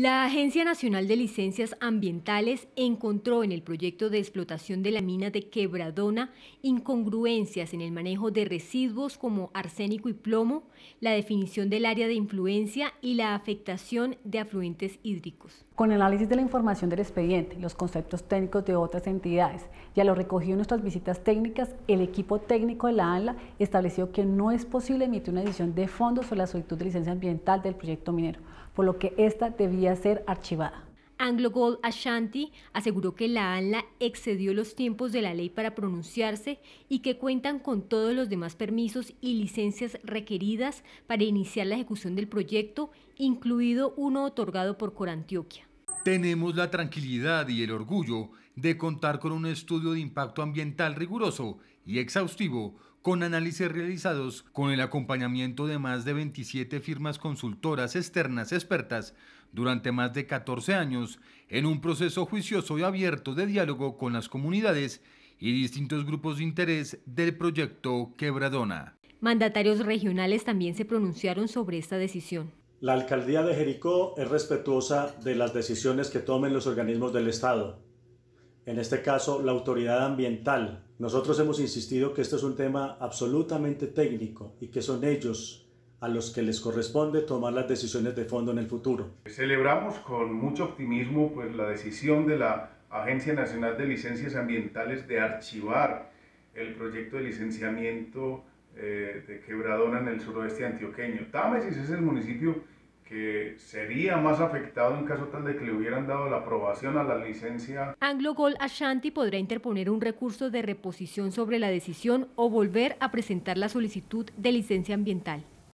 La Agencia Nacional de Licencias Ambientales encontró en el proyecto de explotación de la mina de Quebradona incongruencias en el manejo de residuos como arsénico y plomo, la definición del área de influencia y la afectación de afluentes hídricos. Con análisis de la información del expediente, los conceptos técnicos de otras entidades y a lo recogido en nuestras visitas técnicas, el equipo técnico de la ANLA estableció que no es posible emitir una decisión de fondo sobre la solicitud de licencia ambiental del proyecto minero, por lo que esta debía ser archivada. Anglo Gold Ashanti aseguró que la ANLA excedió los tiempos de la ley para pronunciarse y que cuentan con todos los demás permisos y licencias requeridas para iniciar la ejecución del proyecto, incluido uno otorgado por Corantioquia. Tenemos la tranquilidad y el orgullo de contar con un estudio de impacto ambiental riguroso y exhaustivo, con análisis realizados con el acompañamiento de más de 27 firmas consultoras externas expertas durante más de 14 años, en un proceso juicioso y abierto de diálogo con las comunidades y distintos grupos de interés del proyecto Quebradona. Mandatarios regionales también se pronunciaron sobre esta decisión. La alcaldía de Jericó es respetuosa de las decisiones que tomen los organismos del Estado. En este caso, la autoridad ambiental. Nosotros hemos insistido que esto es un tema absolutamente técnico y que son ellos a los que les corresponde tomar las decisiones de fondo en el futuro. Celebramos con mucho optimismo pues, la decisión de la Agencia Nacional de Licencias Ambientales de archivar el proyecto de licenciamiento eh, de Quebradona en el suroeste antioqueño. Támesis es el municipio que sería más afectado en caso tal de que le hubieran dado la aprobación a la licencia. Anglo Gold Ashanti podrá interponer un recurso de reposición sobre la decisión o volver a presentar la solicitud de licencia ambiental.